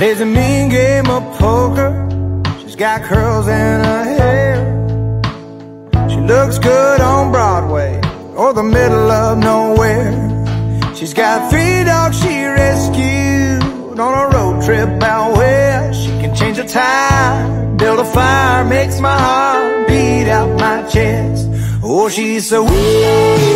plays a mean game of poker. She's got curls in her hair. She looks good on Broadway or the middle of nowhere. She's got three dogs she rescued on a road trip out where she can change a tire, build a fire, makes my heart beat out my chest. Oh, she's so weird.